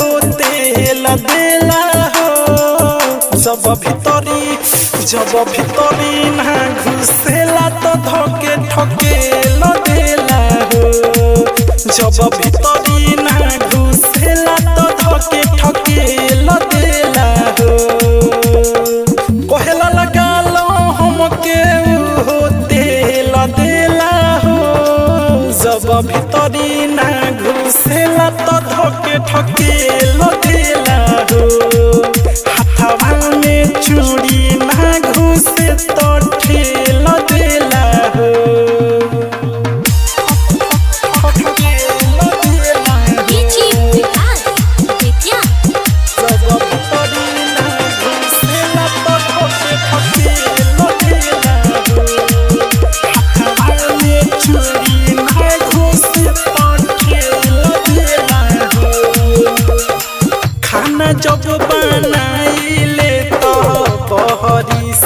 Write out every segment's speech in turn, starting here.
हो तेल देला हो। जब भितरी जब भितरी ना घुसेला तो धके ठके ल हो। जब भितरी ना घुसेला तो धके ठके लदेला हो। कहला लगा लो हमके हो तेल हो। जब भितरी ना घुसेला तो धके ठके दिला हो हाथवा में चूड़ी ना घुसे तो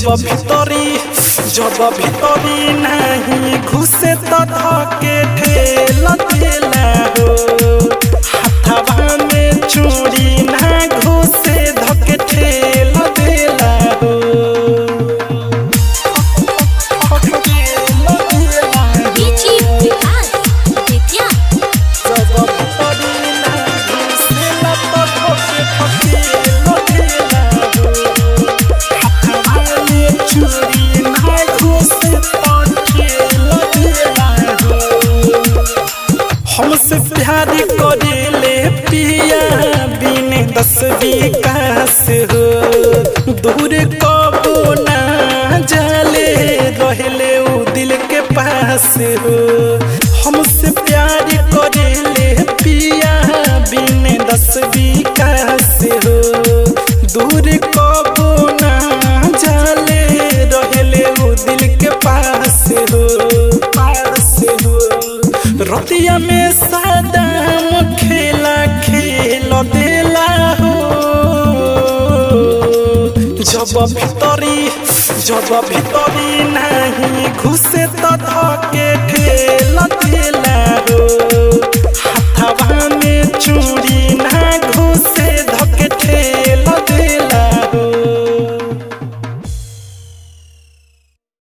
जब भीतरी जब भीतरी नहीं घुसे तो धके ठेला देला पिया बिन दस विकास हो। दूर कबो ना जाले रहले उ दिल के पास हो। हमसे प्यार करेले पिया बिन दस विकास हो। दूर कबो ना जाले रहले उ दिल के पास हो। पास हो। रतिया में सादाम जब भीतरी जब भीतरी नहीं घुसे तो धके